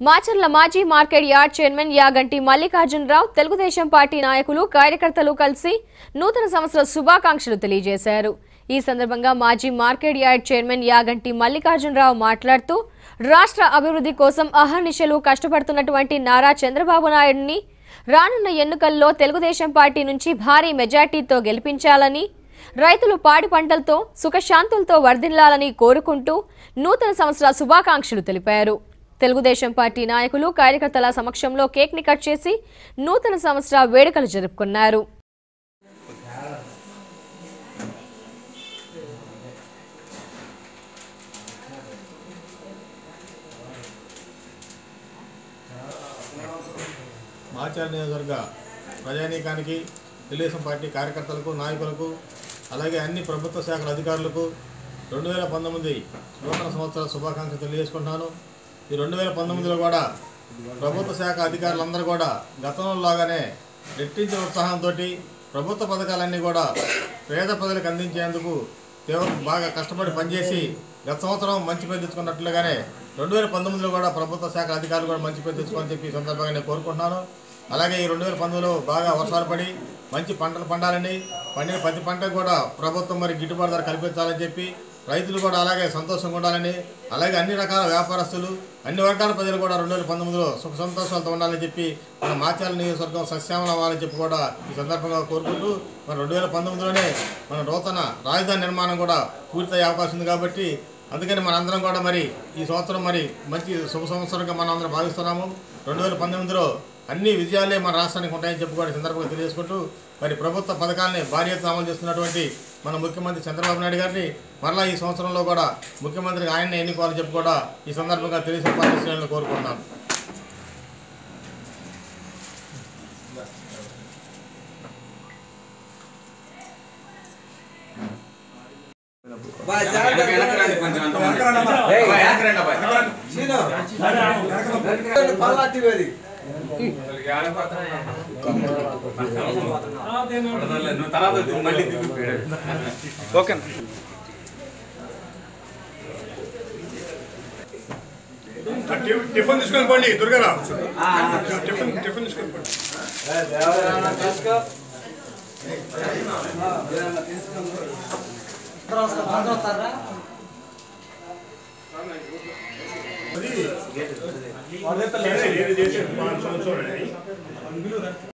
మాచర్ల మాజీ market yard chairman Yaganti Mallikarjunarao Telugudesam party నాయకులు కార్యకర్తలు కలిసి నూతన సంవత్సర శుభాకాంక్షలు తెలియజేశారు. ఈ సందర్భంగా మాజీ market yard chairman Yaganti Mallikarjunarao మాట్లాడుతూ రాష్ట్ర అభివృద్ధి కోసం అహర్నిశలు కష్టపడుతున్నటువంటి నారా చంద్రబాబు నాయుడిని రానున్న ఎన్నికల్లో తెలుగుదేశం పార్టీ నుంచి భారీ మెజార్టీతో గెలిపించాలని రైతులు పాడి పంటలతో సుఖశాంతులతో వర్ధిల్లాలని కోరుకుంటూ నూతన సంవత్సర శుభాకాంక్షలు తెలిపారు. తెలుగుదేశం పార్టీ నాయకులు కార్యకర్తల సమక్షంలో కేక్ని కట్ చేసి నూతన సంవత్సర వేడుకలు జరుపుకున్నారు. మాచార నియోజకవర్గ ప్రజానీకానికి తెలుగుదేశం పార్టీ కార్యకర్తలకు నాయకులకు అలాగే అన్ని ప్రభుత్వ శాఖల అధికారులకు రెండు వేల పంతొమ్మిది నూతన సంవత్సర శుభాకాంక్షలు తెలియజేసుకుంటున్నాను. ఈ రెండు వేల పంతొమ్మిదిలో కూడా ప్రభుత్వ శాఖ అధికారులందరూ కూడా గతంలో లాగానే రెట్టించిన ఉత్సాహంతో ప్రభుత్వ పథకాలన్నీ కూడా పేద ప్రజలకు అందించేందుకు తీవ్ర బాగా కష్టపడి పనిచేసి గత సంవత్సరం మంచి పేరు తెచ్చుకున్నట్లుగానే రెండు వేల పంతొమ్మిదిలో కూడా ప్రభుత్వ శాఖ అధికారులు కూడా మంచి పేరు తెచ్చుకోవాలని చెప్పి సందర్భంగా నేను కోరుకుంటున్నాను. అలాగే ఈ రెండు వేల పంతొమ్మిదిలో బాగా వర్షాలు పడి మంచి పంటలు పండాలని పండిన ప్రతి పంటకు కూడా ప్రభుత్వం మరి గిట్టుబాటు ధర కల్పించాలని చెప్పి రైతులు కూడా అలాగే సంతోషంగా ఉండాలని అలాగే అన్ని రకాల వ్యాపారస్తులు అన్ని వర్గాల ప్రజలు కూడా రెండు వేల పంతొమ్మిదిలో సుఖ సంతోషాలతో ఉండాలని చెప్పి మన మాచాల నియోజకవర్గం సస్యామలం అవ్వాలని చెప్పి కూడా ఈ సందర్భంగా కోరుకుంటూ మన రెండు వేల పంతొమ్మిదిలోనే మన నూతన రాజధాని నిర్మాణం కూడా పూర్తయ్యే అవకాశం ఉంది కాబట్టి అందుకని మనందరం కూడా మరి ఈ సంవత్సరం మరి మంచి శుభ సంవత్సరంగా మనం అందరం భావిస్తున్నాము. రెండు వేల పంతొమ్మిదిలో అన్ని విజయాలే మన రాష్ట్రానికి ఉంటాయని చెప్పి కూడా ఈ సందర్భంగా తెలియజేసుకుంటూ మరి ప్రభుత్వ పథకాలని భారీ అమలు చేస్తున్నటువంటి మన ముఖ్యమంత్రి చంద్రబాబు నాయుడు గారిని మరలా ఈ సంవత్సరంలో కూడా ముఖ్యమంత్రిగా ఆయన్ని ఎన్నుకోవాలని చెప్పి కూడా ఈ సందర్భంగా తెలుగుదేశం పార్టీ శ్రేణులు కోరుకుంటున్నాను కొంచెం అంతమంది. అబ్బాయి, వెనకరండి అబ్బాయి. నువ్వు తర్వాత దిగు, మళ్ళీ దిగు. ఓకే టిఫిన్ తీసుకొని పోండి దుర్గారావు టిఫిన్ టిఫిన్ తీసుకొని పోండి అది ఏది చేసి పాంచ్ సంవత్సరాలు